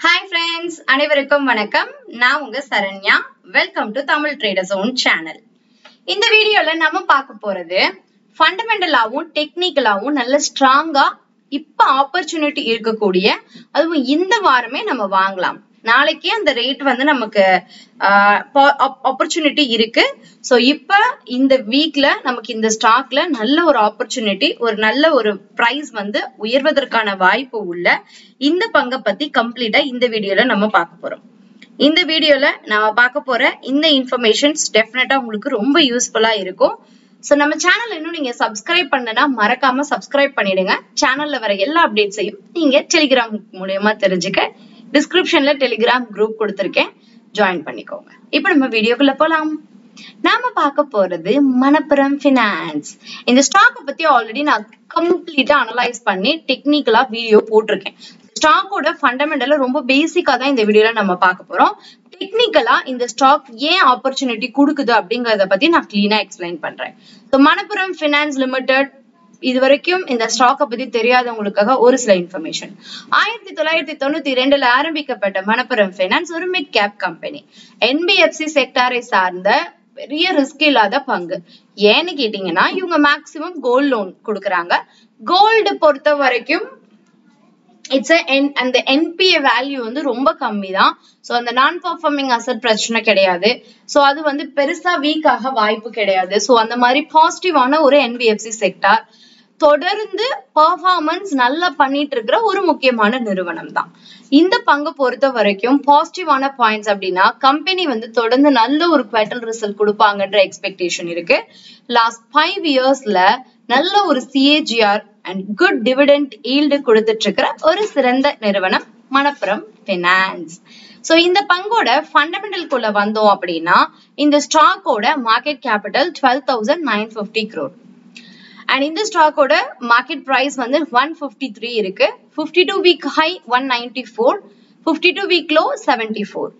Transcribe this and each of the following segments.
Hi friends அனைவருக்கும் வணக்கம். நான் உங்க Saranya. Welcome to Tamil traders own channel இந்த வீடியோல நம்ம பார்க்க போறது ஃபண்டமெண்டலாவும் டெக்னிக்கலாவும் நல்ல ஸ்ட்ராங்கா இப்ப ஆப்பர்ச்சுனிட்டி இருக்கக்கூடிய அதுவும் இந்த வாரமே நம்ம வாங்கலாம். நாளைக்கே அந்த ரேட் வந்து நமக்கு ஆப்பர்ச்சுனிட்டி இருக்கு. ஸோ இப்ப இந்த வீக்ல நமக்கு இந்த ஸ்டாக்ல நல்ல ஒரு ஆப்பர்ச்சுனிட்டி ஒரு நல்ல ஒரு பிரைஸ் வந்து உயர்வதற்கான வாய்ப்பு உள்ள இந்த பங்கை பத்தி கம்ப்ளீட்டா இந்த வீடியோல நம்ம பார்க்க போறோம். இந்த வீடியோல நான் பார்க்க போற இந்த இன்ஃபர்மேஷன்ஸ் டெஃபினட்டா உங்களுக்கு ரொம்ப யூஸ்ஃபுல்லா இருக்கும். ஸோ நம்ம சேனல் இன்னும் நீங்க சப்ஸ்கிரைப் பண்ணனா மறக்காம சப்ஸ்கிரைப் பண்ணிடுங்க. சேனல்ல வர எல்லா அப்டேட்ஸையும் நீங்க டெலிகிராம் மூலியமா தெரிஞ்சுக்க டிஸ்கிரிப்ஷன்ல டெலிகிராம் குரூப் கொடுத்துருக்கேன். ஜாயின் பண்ணிக்கோங்க. இப்போ நம்ம வீடியோக்குள்ள போலாம். நாம பார்க்க போறது மணப்புறம் பினான்ஸ் இந்த ஸ்டாக்கை பத்தி ஆல்ரெடி நான் கம்ப்ளீட்டா அனலைஸ் பண்ணி டெக்னிக்கலா வீடியோ போட்டிருக்கேன். ஸ்டாக்கோட ஃபண்டமெண்டல ரொம்ப பேசிக்கா தான் இந்த வீடியோல நம்ம பார்க்க போறோம். டெக்னிக்கலா இந்த ஸ்டாக் ஏன் ஆப்பர்ச்சுனிட்டி கொடுக்குது அப்படிங்கறத பத்தி நான் கிளீனா எக்ஸ்பிளைன் பண்றேன். மணப்புறம் மணப்புரம் பினான்ஸ் லிமிடெட் இது வரைக்கும் இந்த ஸ்டாக்கை பத்தி தெரியாதவங்களுக்காக ஒரு சில இன்ஃபர்மேஷன் ஆயிரத்தி தொள்ளாயிரத்தி தொண்ணூத்தி ரெண்டுல ஆரம்பிக்கப்பட்ட மணப்புரம் பைனான்ஸ் ஒரு மிட் கேப் கம்பெனி என்பிஎஃப்சி செக்டாரை சார்ந்த பெரிய ரிஸ்க் இல்லாத பங்கு. ஏன்னு கேட்டீங்கன்னா இவங்க மேக்சிமம் கோல்ட் லோன் கொடுக்குறாங்க. கோல்டு பொறுத்த வரைக்கும் இட்ஸ் அந்த என்பிஏ வேல்யூ வந்து ரொம்ப கம்மி தான் ஸோ அந்த நான் பர்ஃபார்மிங் அசட் பிரச்சனை கிடையாது. ஸோ அது வந்து பெருசா வீக் ஆக வாய்ப்பு கிடையாது. ஸோ அந்த மாதிரி பாசிட்டிவான ஒரு என்பிஎஃப்சி செக்டார் தொடர்ந்து பர்ஃபார்மன்ஸ் நல்லா பண்ணிட்டு இருக்கிற ஒரு முக்கியமான நிறுவனம் தான் இந்த பங்கு பொறுத்த வரைக்கும் பாசிட்டிவான பாயிண்ட்ஸ் அப்படின்னா கம்பெனி வந்து தொடர்ந்து நல்ல ஒரு குவார்டல் ரிசல்ட் கொடுப்பாங்கன்ற எக்ஸ்பெக்டேஷன் இருக்கு. லாஸ்ட் ஃபைவ் இயர்ஸ்ல நல்ல ஒரு CAGR and good dividend yield கொடுத்துட்டு இருக்கிற ஒரு சிறந்த நிறுவனம் மணப்புரம் பினான்ஸ் சோ இந்த பங்கோட ஃபண்டமெண்டல்குள்ள வந்தோம் அப்படின்னா இந்த ஸ்டாக்கோட market capital twelve thousand nine fifty crore and இந்த ஸ்டாக்கோட மார்க்கெட் ப்ரைஸ் வந்து ஒன் ஃபிஃப்டி த்ரீ இருக்கு. Fifty two week high one ninety four fifty two week low seventy four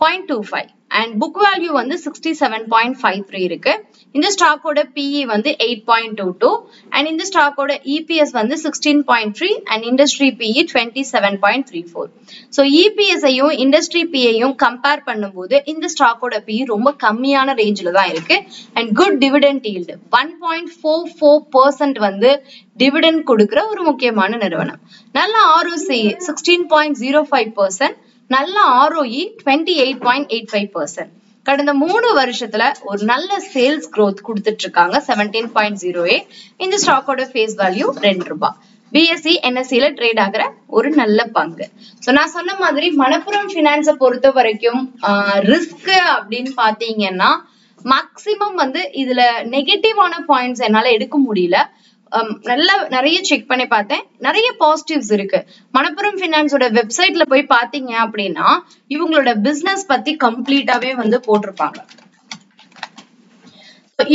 point two five and book value வந்து sixty seven point five three இருக்கு. இந்த ஸ்டாக்கோட PE வந்து eight point two two and இந்த ஸ்டாக்கோட EPS வந்து sixteen point three and industry PE twenty seven point three four so இபிஎஸ்ஐயும் industry பிஐயும் compare பண்ணும்போது இந்த ஸ்டாக்கோட பிஇ ரொம்ப கம்மியான ரேஞ்சில் தான் இருக்கு. And good dividend yield one point four four percent வந்து டிவிடெண்ட் கொடுக்குற ஒரு முக்கியமான நிறுவனம். நல்ல ROC sixteen point zero five percent நல்ல ROE twenty eight point eight five percent கடந்த மூணு வருஷத்துல ஒரு நல்ல சேல்ஸ் க்ரோத் கொடுத்துட்டு இருக்காங்க செவன்டீன் பாயிண்ட் ஜீரோ எயிட் இந்த ஸ்டாக்கோட ஃபேஸ் வேல்யூ ரெண்டு ரூபாய் பிஎஸ்சி என்எஸ்சில ட்ரேட் ஆகிற ஒரு நல்ல பங்கு. ஸோ நான் சொன்ன மாதிரி மணப்புரம் ஃபினான்ஸை பொறுத்த வரைக்கும் ரிஸ்க் அப்படின்னு பாத்தீங்கன்னா மேக்சிமம் வந்து இதுல நெகட்டிவான பாயிண்ட்ஸ் என்னால எடுக்க முடியல. Um, நல்லா நிறைய செக் பண்ணி பார்த்தேன். நிறைய பாசிட்டிவ்ஸ் இருக்கு. மணப்புரம் ஃபினான்ஸோட வெப்சைட்ல போய் பாத்தீங்க அப்படின்னா இவங்களோட பிசினஸ் பத்தி கம்ப்ளீட்டாவே வந்து போட்டிருப்பாங்க.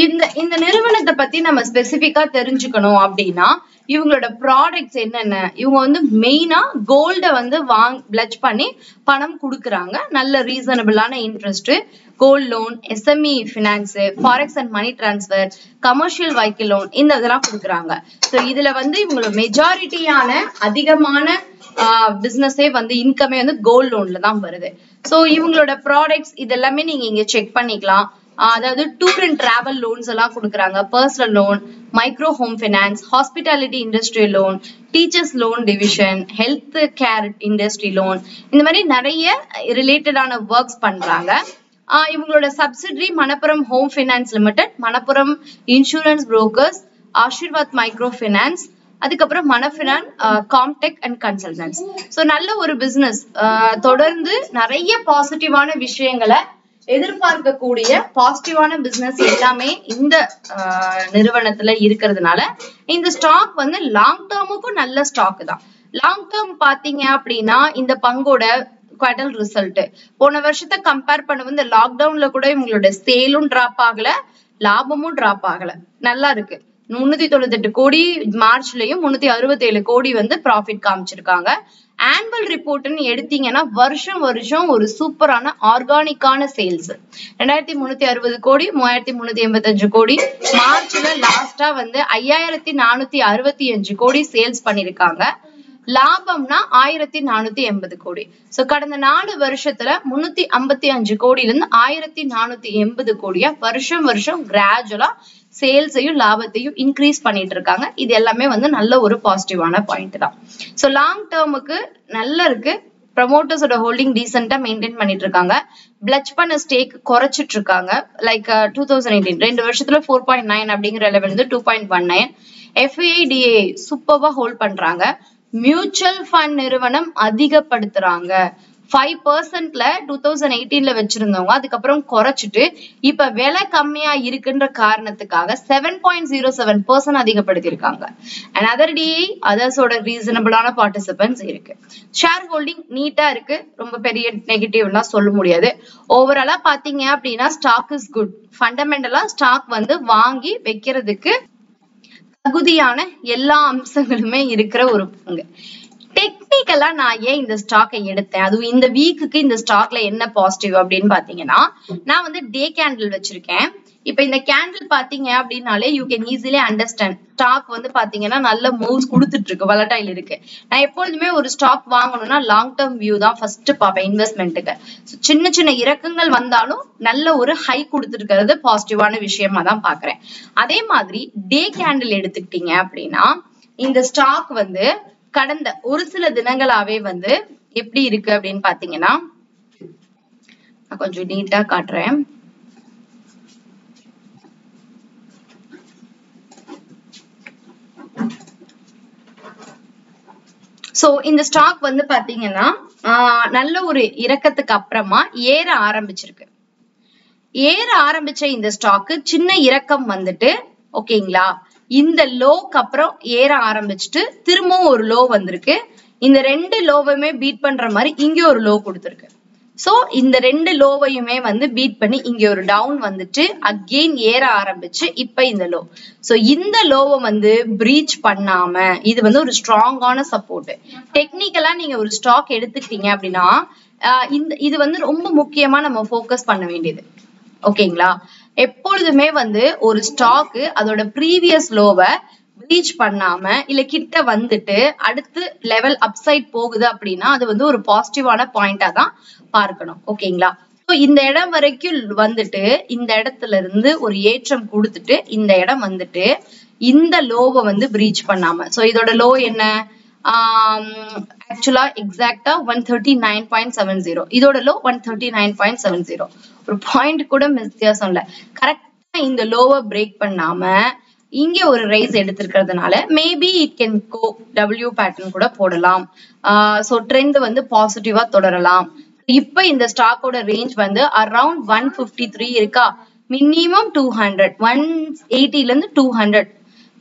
இந்த இந்த நிறுவனத்தை பத்தி நம்ம ஸ்பெசிபிக்கா தெரிஞ்சுக்கணும் அப்படின்னா இவங்களோட ப்ராடக்ட்ஸ் என்னென்ன? இவங்க வந்து மெயினா கோல்ட வந்து வாங் பிளச் பண்ணி பணம் கொடுக்குறாங்க. நல்ல ரீசனபிளான interest gold loan SME finance forex and money transfer commercial vehicle loan இந்த இதெல்லாம் கொடுக்குறாங்க. ஸோ இதுல வந்து இவங்களோட மெஜாரிட்டியான அதிகமான பிசினஸே வந்து இன்கமே வந்து கோல்ட் லோன்ல தான் வருது. ஸோ இவங்களோட ப்ராடக்ட்ஸ் இதெல்லாமே நீங்க இங்க செக் பண்ணிக்கலாம். அதாவது டூர் அண்ட் டிராவல் லோன்ஸ் எல்லாம் கொடுக்குறாங்க. Personal loan micro home finance hospitality industrial loan teachers loan division health care industry loan இந்த மாதிரி நிறைய ரிலேட்டடான ஒர்க்ஸ் பண்றாங்க. இவங்களோட subsidiary Manappuram home finance limited Manappuram insurance brokers Ashirvad micro finance அதுக்கப்புறம் மனஃபினான் காம்டெக் அண்ட் கன்சல்டன்ஸ் ஸோ நல்ல ஒரு பிசினஸ் தொடர்ந்து நிறைய பாசிட்டிவான விஷயங்களை எதிர்பார்க்கக்கூடிய பாசிட்டிவான பிசினஸ் எல்லாமே இந்த நிறுவனத்துல இருக்கிறதுனால இந்த ஸ்டாக் வந்து லாங் டேர்முக்கும் நல்ல ஸ்டாக் தான். லாங் டேர்ம் பாத்தீங்க அப்படின்னா இந்த பங்கோட குவார்டல் ரிசல்ட் போன வருஷத்தை கம்பேர் பண்ணும்போது இந்த லாக்டவுன்ல கூட இவங்களோட சேலும் டிராப் ஆகல லாபமும் டிராப் ஆகல. நல்லா இருக்கு. முன்னூத்தி தொண்ணூத்தி எட்டு கோடி மார்ச்லயும் முன்னூத்தி அறுபத்தி ஏழு கோடி வந்து ப்ராஃபிட் காமிச்சிருக்காங்க. ஆனுவல் ரிப்போர்ட்னு எடுத்தீங்கன்னா வருஷம் வருஷம் ஒரு சூப்பரான ஆர்கானிக்கான சேல்ஸ் ரெண்டாயிரத்தி முன்னூத்தி அறுபது கோடி மூவாயிரத்தி முன்னூத்தி எண்பத்தஞ்சு கோடி. மார்ச்ல லாஸ்டா வந்து ஐயாயிரத்தி நானூத்தி அறுபத்தி அஞ்சு கோடி சேல்ஸ் பண்ணிருக்காங்க. லாபம்னா ஆயிரத்தி நானூத்தி எண்பது கோடி. சோ கடந்த நாலு வருஷத்துல முன்னூத்தி ஐம்பத்தி அஞ்சு கோடியில இருந்து ஆயிரத்தி நானூத்தி எண்பது கோடியா வருஷம் வருஷம் கிராஜுவலா சேல்ஸையும் லாபத்தையும் இன்க்ரீஸ் பண்ணிட்டு இருக்காங்க. இது எல்லாமே வந்து நல்ல ஒரு பாசிட்டிவான பாயிண்ட் தான். ஸோ லாங் டேர்முக்கு நல்ல இருக்கு. ப்ரமோட்டர்ஸோட ஹோல்டிங் டீசெண்டா மெயின்டைன் பண்ணிட்டு இருக்காங்க. பிளச் பண்ண ஸ்டேக் குறைச்சிட்டு இருக்காங்க. லைக் டூ தௌசண்ட் எயிட்டீன் ரெண்டு வருஷத்துல ஃபோர் பாயிண்ட் நைன் அப்படிங்கிற லெவல் வந்து டூ பாயிண்ட் ஒன் நைன் எஃப்ஐடிஏ சூப்பர்வா ஹோல்ட் பண்றாங்க. மியூச்சுவல் ஃபண்ட் நிறுவனம் அதிகப்படுத்துறாங்க. ஃபைவ் பர்சன்ட்ல டூ தௌசண்ட் எயிட்டீன்ல வச்சிருந்தவங்க அதுக்கப்புறம் குறைச்சிட்டு இப்ப விலை கம்மியா இருக்குன்ற காரணத்துக்காக seven point zero seven percent அதிகப்படுத்தியிருக்காங்க. And other D அதர்ஸோட ரீசனபிளான பார்ட்டிசிபென்ட்ஸ் இருக்கு. ஷேர் ஹோல்டிங் நீட்டா இருக்கு. ரொம்ப பெரிய நெகட்டிவ்லாம் சொல்ல முடியாது. ஓவராலா பாத்தீங்க அப்படின்னா ஸ்டாக் இஸ் குட் ஃபண்டமெண்டலா ஸ்டாக் வந்து வாங்கி வைக்கிறதுக்கு தகுதியான எல்லா அம்சங்களுமே இருக்கிற ஒரு பங்கு டெக்னிக்கலா நான் ஏன் இந்த ஸ்டாக்கை எடுத்தேன்? அதுவும் இந்த வீக்குக்கு இந்த ஸ்டாக்ல என்ன பாசிட்டிவ் அப்படின்னு பாத்தீங்கன்னா நான் வந்து டே கேண்டில் வச்சிருக்கேன். இப்ப இந்த கேண்டில் பாத்தீங்க அப்படின்னாலே you can easily understand stock வந்து பாத்தீங்கன்னா நல்ல மூவ்ஸ் கொடுத்துட்டு இருக்கு வலட்டைல் இருக்கு. நான் எப்பொழுதுமே ஒரு ஸ்டாக் வாங்கணும்னா லாங் டேர்ம் வியூ தான் ஃபர்ஸ்ட் பார்ப்பேன் இன்வெஸ்ட்மெண்ட்டுக்கு சின்ன சின்ன இறக்கங்கள் வந்தாலும் நல்ல ஒரு ஹை கொடுத்துருக்கிறது பாசிட்டிவான விஷயமா தான் பாக்குறேன் அதே மாதிரி டே கேண்டில் எடுத்துக்கிட்டீங்க அப்படின்னா இந்த ஸ்டாக் வந்து கடந்த ஒரு சில தினங்களாவே வந்து எப்படி இருக்கு அப்படின்னு பாத்தீங்கன்னா நான் கொஞ்சம் நீட்டா காட்டுறேன். சோ இந்த ஸ்டாக் வந்து பாத்தீங்கன்னா நல்ல ஒரு இறக்கத்துக்கு அப்புறமா ஏற ஆரம்பிச்சிருக்கு. ஏற ஆரம்பிச்ச இந்த ஸ்டாக்கு சின்ன இறக்கம் வந்துட்டு ஓகேங்களா இந்த லோக்கு அப்புறம் ஏற ஆரம்பிச்சுட்டு திரும்பவும் ஒரு லோ வந்திருக்கு. இந்த ரெண்டு லோவையுமே பீட் பண்ற மாதிரி இங்க ஒரு லோ கொடுத்துருக்கு. சோ இந்த ரெண்டு லோவையுமே வந்து பீட் பண்ணி இங்க ஒரு டவுன் வந்துட்டு அகெயின் ஏற ஆரம்பிச்சு இப்ப இந்த லோ சோ இந்த லோவை வந்து பிரீச் பண்ணாம இது வந்து ஒரு ஸ்ட்ராங்கான சப்போர்ட் டெக்னிக்கலா நீங்க ஒரு ஸ்டாக் எடுத்துக்கிட்டீங்க அப்படின்னா இந்த இது வந்து ரொம்ப முக்கியமா நம்ம ஃபோக்கஸ் பண்ண வேண்டியது. ஓகேங்களா எப்பொழுதுமே வந்து ஒரு ஸ்டாக்கு அதோட ப்ரீவியஸ் லோவை ரீச் பண்ணாம இல்ல கிட்ட வந்துட்டு அடுத்து லெவல் அப்சைட் போகுது அப்படின்னா அது வந்து ஒரு பாசிட்டிவான பாயிண்டா தான் பார்க்கணும். ஓகேங்களா? ஸோ இந்த இடம் வரைக்கும் வந்துட்டு இந்த இடத்துல இருந்து ஒரு ஏற்றம் கொடுத்துட்டு இந்த இடம் வந்துட்டு இந்த லோவை வந்து பிரீச் பண்ணாம. ஸோ இதோட லோ என்ன? ஆக்சுவலா எக்ஸாக்டா one thirty nine point seven zero இதோட low one thirty nine point seven zero ஒரு பாயிண்ட் கூட வித்தியாசம் இல்ல கரெக்டா இந்த லோவை பிரேக் பண்ணாம இங்க ஒரு rise எடுத்திருக்கிறதுனால maybe it can go W pattern கூட போடலாம். ஸோ ட்ரெண்ட் வந்து பாசிட்டிவா தொடரலாம். இப்ப இந்த ஸ்டாக்கோட ரேஞ்ச் வந்து அரௌண்ட் ஒன் பிப்டி த்ரீ இருக்கா? மினிமம் டூ ஹண்ட்ரட் ஒன் எயிட்டில இருந்து டூ ஹண்ட்ரட்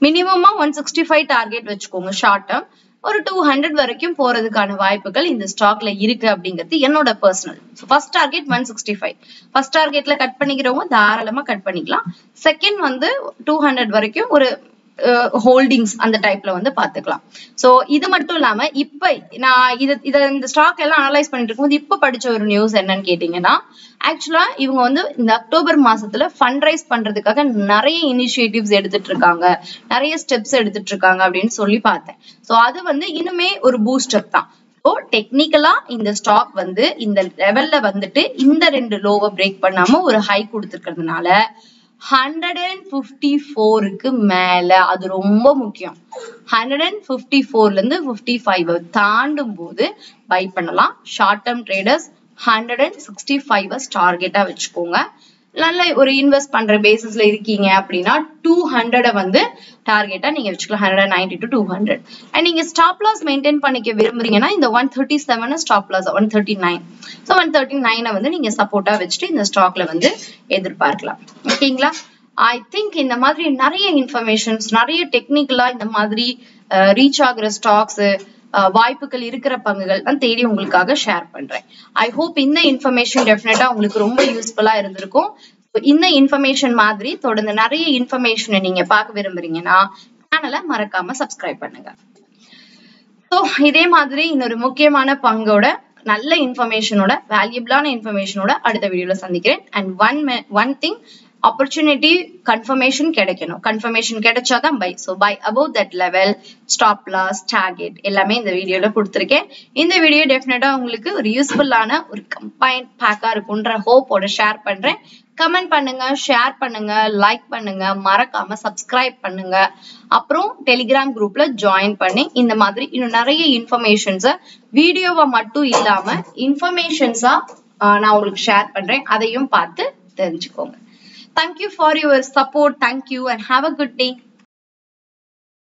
மினிமமா ஒன் சிக்ஸ்டி ஃபைவ் டார்கெட் வச்சுக்கோங்க ஷார்ட் டேர்ம் ஒரு டூ ஹண்ட்ரட் வரைக்கும் போறதுக்கான வாய்ப்புகள் இந்த ஸ்டாக்ல இருக்கு அப்படிங்கிறது என்னோட personal first target one sixty five first டார்கெட்ல cut பண்ணிக்கிறவங்க தாராளமா கட் பண்ணிக்கலாம். செகண்ட் வந்து டூ ஹண்ட்ரட் வரைக்கும் ஒரு ஹோல்டிங்ஸ் அந்த டைப்ல வந்து பாத்துக்கலாம் சோ இது மட்டும் இல்லாம இப்ப நான் இது இத இந்த ஸ்டாக் எல்லாம் அனலைஸ் பண்ணிட்டு இருக்கும்போது இப்ப படிச்ச ஒரு நியூஸ் என்னன்னு கேட்டீங்கன்னா ஆக்சுவலா இவங்க வந்து இந்த அக்டோபர் மாசத்துல ஃபண்ட் ரைஸ் பண்றதுக்காக நிறைய இனிஷியேட்டிவ்ஸ் எடுத்துட்டு இருக்காங்க. நிறைய ஸ்டெப்ஸ் எடுத்துட்டு இருக்காங்க அப்படின்னு சொல்லி பார்த்தேன். சோ அது வந்து இன்னுமே ஒரு பூஸ்டப் தான். ஸோ டெக்னிக்கலா இந்த ஸ்டாக் வந்து இந்த லெவல்ல வந்துட்டு இந்த ரெண்டு லோவை பிரேக் பண்ணாம ஒரு ஹை கொடுத்துருக்கிறதுனால ஹண்ட்ரட் அண்ட் ஃபிஃப்டி ஃபோருக்கு மேல. அது ரொம்ப முக்கியம். ஹண்ட்ரட் அண்ட் ஃபிஃப்டி ஃபோர்ல இருந்து ஃபிஃப்டி ஃபைவ் தாண்டும் போது பை பண்ணலாம் short term traders hundred and sixty five டார்கெட்டா வச்சுக்கோங்க. நல்ல ஒரு இன்வெஸ்ட் பண்ற பேசிஸ்ல இருக்கீங்க அப்படின்னா டூ ஹண்ட்ரட வந்து டார்கெட்டா நீங்க வச்சுக்கலாம். Hundred ninety to two hundred and நீங்க ஸ்டாப் லாஸ் மெயின்டைன் பண்ணிக்க விரும்புறீங்கன்னா இந்த one thirty seven stop loss one thirty nine so one thirty நைனை வந்து நீங்க சப்போர்ட்டா வச்சுட்டு இந்த ஸ்டாக்ல வந்து எதிர்பார்க்கலாம். ஓகேங்களா? ஐ திங்க் இந்த மாதிரி நிறைய இன்ஃபர்மேஷன்ஸ் நிறைய டெக்னிக்கலா இந்த மாதிரி ரீச் ஆகுற ஸ்டாக்ஸ் வாய்ப்புகள் இருக்கிற பங்குகள் தான் தேடி உங்களுக்காக ஷேர் பண்றேன். ஐ ஹோப் இந்த இன்ஃபர்மேஷன் டெஃபினட்டா உங்களுக்கு ரொம்ப யூஸ்ஃபுல்லா இருந்திருக்கும். இந்த இன்ஃபர்மேஷன் மாதிரி தொடர்ந்து நிறைய இன்ஃபர்மேஷனை நீங்க பார்க்க விரும்புறீங்கன்னா சேனலை மறக்காம சப்ஸ்கிரைப் பண்ணுங்க. ஸோ இதே மாதிரி இன்னொரு முக்கியமான பங்கோட நல்ல இன்ஃபர்மேஷனோட வேல்யூபிளான இன்ஃபர்மேஷனோட அடுத்த வீடியோல சந்திக்கிறேன். And one one thing opportunity confirmation கிடைக்கணும். Confirmation கிடைச்சாதான் buy so buy above that level stop loss target எல்லாமே இந்த வீடியோவில் கொடுத்துருக்கேன். இந்த வீடியோ டெஃபினட்டாக உங்களுக்கு ஒரு யூஸ்ஃபுல்லான ஒரு கம்பைன் பேக்காக இருக்குன்ற ஹோப்போட ஷேர் பண்ணுறேன் கமெண்ட் பண்ணுங்க ஷேர் பண்ணுங்க லைக் பண்ணுங்க மறக்காம சப்ஸ்கிரைப் பண்ணுங்க. அப்புறம் டெலிகிராம் குரூப்ல ஜாயின் பண்ணி இந்த மாதிரி இன்னும் நிறைய இன்ஃபர்மேஷன்ஸை வீடியோவை மட்டும் இல்லாம இன்ஃபர்மேஷன்ஸா நான் உங்களுக்கு ஷேர் பண்றேன். அதையும் பார்த்து தெரிஞ்சுக்கோங்க. Thank you for your support. Thank you and have a good day.